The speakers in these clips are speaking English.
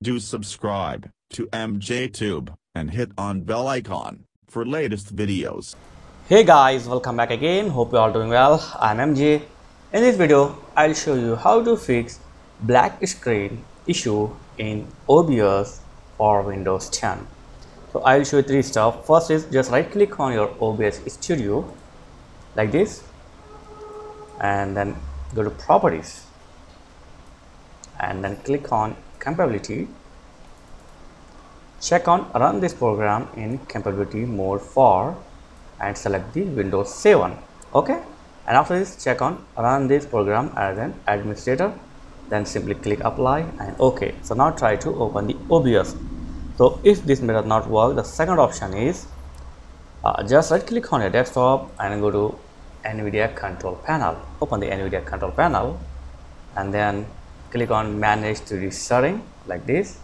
Do subscribe to MJTube and hit on bell icon for latest videos. Hey guys, welcome back again. Hope you all doing well. I'm MJ. In this video, I'll show you how to fix black screen issue in OBS for Windows 10. So I'll show you three stuff. First is just right click on your OBS studio like this and then go to properties and then click on compatibility check on run this program in compatibility mode for and select the windows 7 okay? And after this check on run this program as an administrator then simply click apply and ok so now try to open the obs so if this method not work the second option is uh, just right click on your desktop and go to nvidia control panel. Open the nvidia control panel and then click on manage 3d setting like this.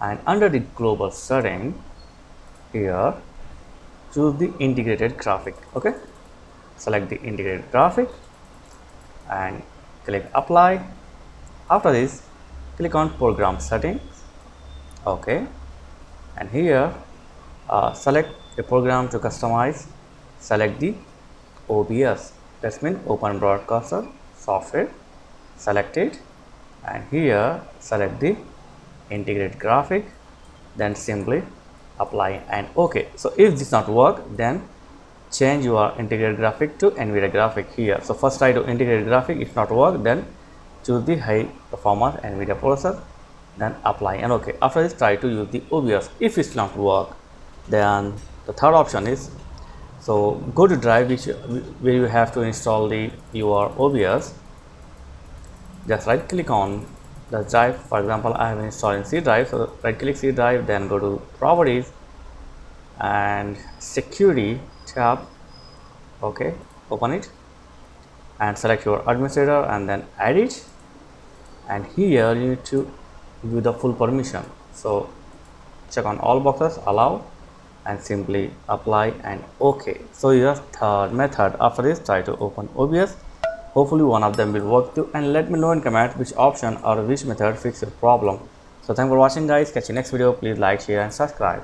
And under the global setting here choose the integrated graphic okay? Select the integrated graphic and click apply. After this click on program settings okay? And here uh, select a program to customize. Select the OBS that means open broadcaster software. Select it and here select the integrate graphic then simply apply and ok. So if this not work then change your integrated graphic to nvidia graphic here. So first try to integrate graphic. If not work then choose the high performance nvidia processor then apply and ok. After this try to use the obs if it's not work then the third option is so go to drive which where you have to install the your obs just right click on the drive. For example i have installed in c drive so right click c drive then go to properties and security tab. Okay open it and select your administrator and then add it. And here you need to give the full permission. So check on all boxes allow and simply apply and ok so your third method. After this try to open obs Hopefully one of them will work too and let me know in comment which option or which method fix your problem. So thanks for watching guys. Catch you next video. Please like, share and subscribe.